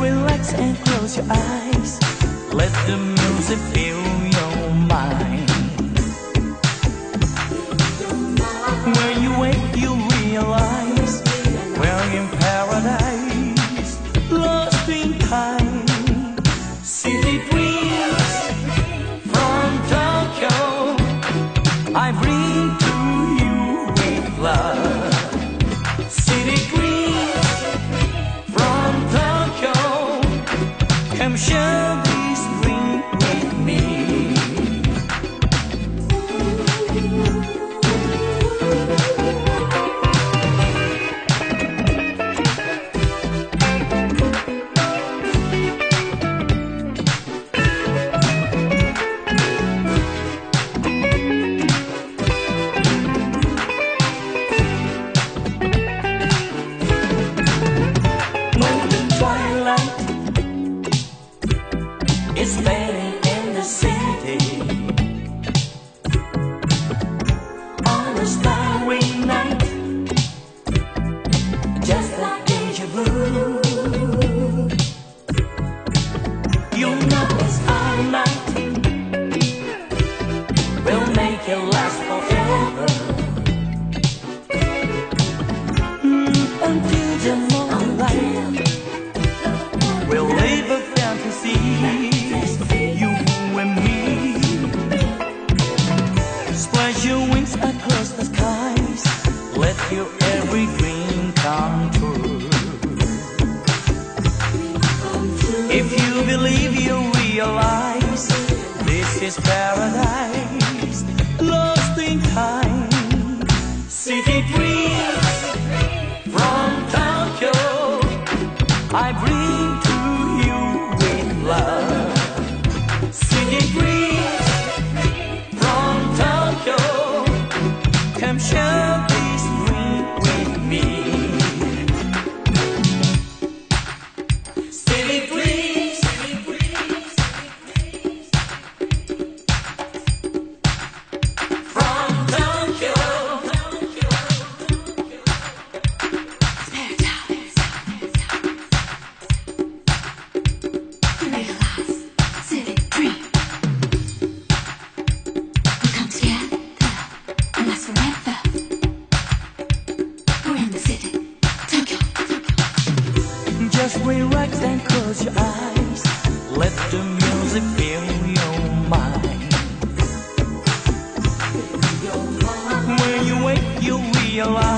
relax and close your eyes. Let the music fill your mind. If you believe, you realize this is paradise, lost in time. City dreams from Tokyo. I Just relax and close your eyes. Let the music fill your mind. When you wake, you realize.